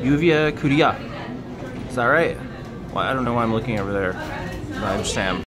Yuvia Kuria. Is that right? Well, I don't know why I'm looking over there. I just am.